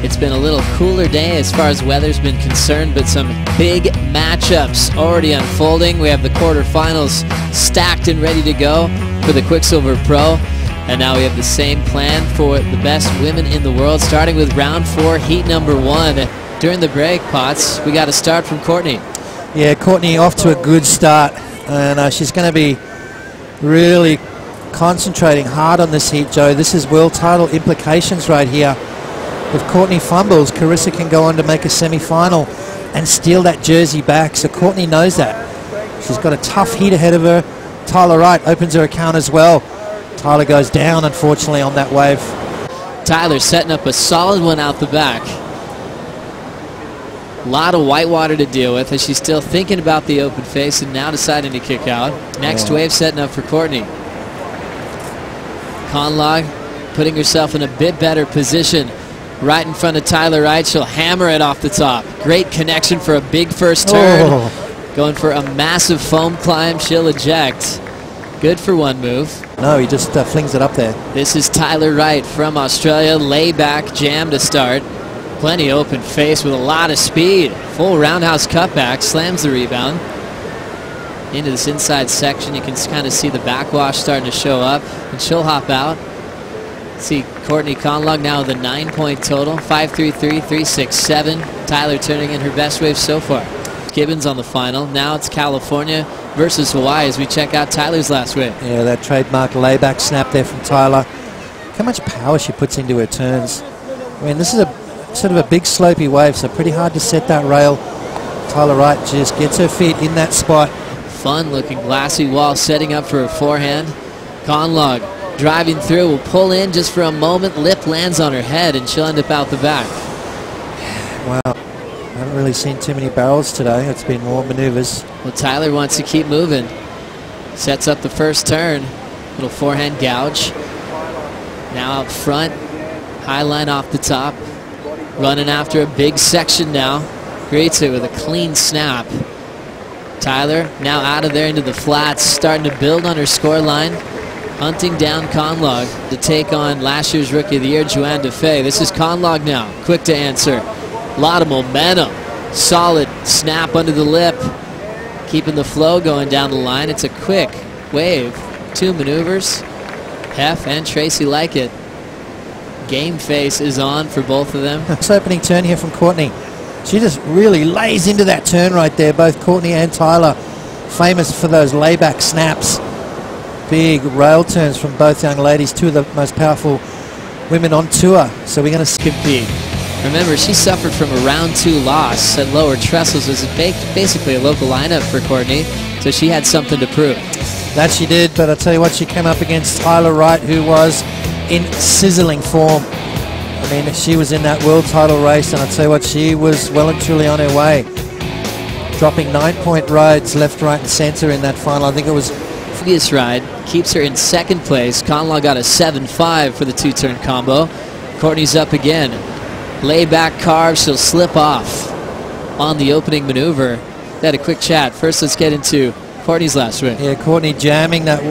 It's been a little cooler day as far as weather's been concerned, but some big matchups already unfolding. We have the quarterfinals stacked and ready to go for the Quiksilver Pro. And now we have the same plan for the best women in the world, starting with round four, heat number one. During the break, Potts, we got a start from Courtney. Yeah, Courtney off to a good start, and uh, she's going to be really concentrating hard on this heat, Joe. This is world title implications right here. If Courtney fumbles, Carissa can go on to make a semi-final and steal that jersey back. So Courtney knows that. She's got a tough heat ahead of her. Tyler Wright opens her account as well. Tyler goes down, unfortunately, on that wave. Tyler setting up a solid one out the back. A lot of white water to deal with as she's still thinking about the open face and now deciding to kick out. Next wave setting up for Courtney. Conlogue putting herself in a bit better position right in front of Tyler Wright. She'll hammer it off the top. Great connection for a big first turn. Oh. Going for a massive foam climb. She'll eject. Good for one move. No, he just uh, flings it up there. This is Tyler Wright from Australia. Layback jam to start. Plenty open face with a lot of speed. Full roundhouse cutback. Slams the rebound. Into this inside section. You can kind of see the backwash starting to show up. And she'll hop out. See Courtney Conlogue now with a nine point total. 5-3-3, 3-6-7. Tyler turning in her best wave so far. Gibbons on the final. Now it's California versus Hawaii as we check out Tyler's last wave. Yeah, that trademark layback snap there from Tyler. How much power she puts into her turns. I mean, this is a sort of a big slopey wave, so pretty hard to set that rail. Tyler Wright just gets her feet in that spot. Fun looking glassy wall setting up for a forehand. Conlogue driving through will pull in just for a moment. Lip lands on her head and she'll end up out the back. Wow. I haven't really seen too many barrels today. It's been more maneuvers. Well, Tyler wants to keep moving. Sets up the first turn. Little forehand gouge. Now out front. High line off the top. Running after a big section now. Creates it with a clean snap. Tyler now out of there into the flats. Starting to build on her score line. Hunting down Conlogue to take on last year's Rookie of the Year, Johanne Defay. This is Conlogue now. Quick to answer. A lot of momentum. Solid snap under the lip. Keeping the flow going down the line. It's a quick wave. Two maneuvers. Hef and Tracy like it. Game face is on for both of them. This opening turn here from Courtney. She just really lays into that turn right there. Both Courtney and Tyler famous for those layback snaps. Big rail turns from both young ladies. Two of the most powerful women on tour. So we're going to skip beat. Remember, she suffered from a round two loss at lower trestles. It was basically a local lineup for Courtney, so she had something to prove. That she did, but I'll tell you what, she came up against Tyler Wright, who was in sizzling form. I mean, she was in that world title race, and I'll tell you what, she was well and truly on her way. Dropping nine-point rides left, right, and center in that final. I think it was... Previous ride keeps her in second place. Conlogue got a 7-5 for the two-turn combo. Courtney's up again. Layback carve, she'll slip off on the opening maneuver. They had a quick chat. First, let's get into Courtney's last run. Yeah, Courtney jamming that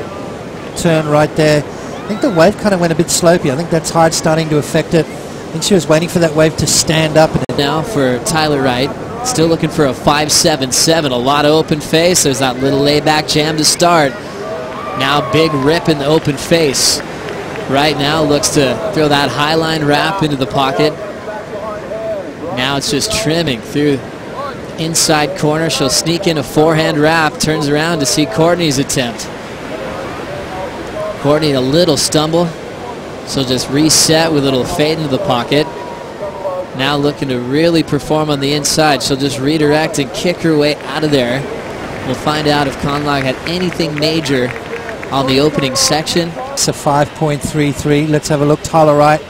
turn right there. I think the wave kind of went a bit slopey. I think that tide starting to affect it. I think she was waiting for that wave to stand up. now for Tyler Wright. Still looking for a 5-7-7. A lot of open face. There's that little layback jam to start. Now big rip in the open face. Right now looks to throw that high line wrap into the pocket. Now it's just trimming through inside corner. She'll sneak in a forehand wrap, turns around to see Courtney's attempt. Courtney a little stumble. She'll just reset with a little fade into the pocket. Now looking to really perform on the inside. She'll just redirect and kick her way out of there. We'll find out if Conlogue had anything major on the opening section. It's a 5.33. Let's have a look. Tyler Wright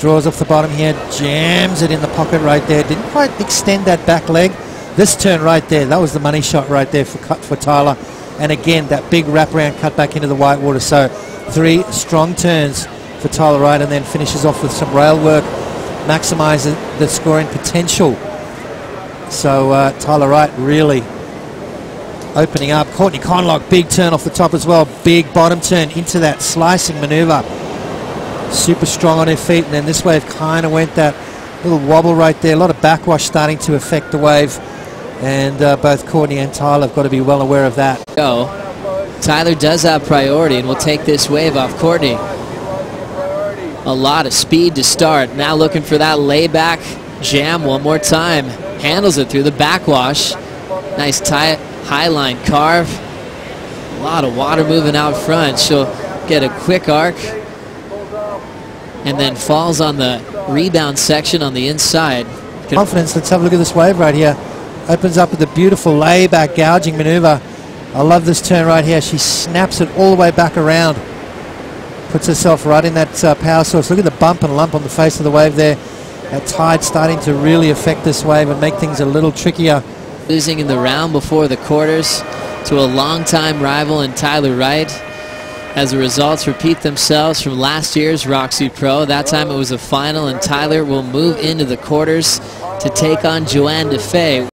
Draws off the bottom here, jams it in the pocket right there. Didn't quite extend that back leg. This turn right there, that was the money shot right there for for Tyler. And again, that big wraparound cut back into the whitewater. So three strong turns for Tyler Wright and then finishes off with some rail work, maximizes the scoring potential. So uh, Tyler Wright really opening up. Courtney Conlogue, big turn off the top as well. Big bottom turn into that slicing maneuver super strong on her feet, and then this wave kind of went that Little wobble right there. A lot of backwash starting to affect the wave. And uh, both Courtney and Tyler have got to be well aware of that. Go. Tyler does have priority and will take this wave off Courtney. A lot of speed to start. Now looking for that layback jam one more time. Handles it through the backwash. Nice tie, high line carve. A lot of water moving out front. She'll get a quick arc and then falls on the rebound section on the inside. Confidence. Let's have a look at this wave right here. Opens up with a beautiful layback gouging maneuver. I love this turn right here. She snaps it all the way back around. Puts herself right in that uh, power source. Look at the bump and lump on the face of the wave there. That tide starting to really affect this wave and make things a little trickier. Losing in the round before the quarters to a longtime rival in Tyler Wright. As the results repeat themselves from last year's Roxy Pro, that time it was a final and Tyler will move into the quarters to take on Johanne DeFay.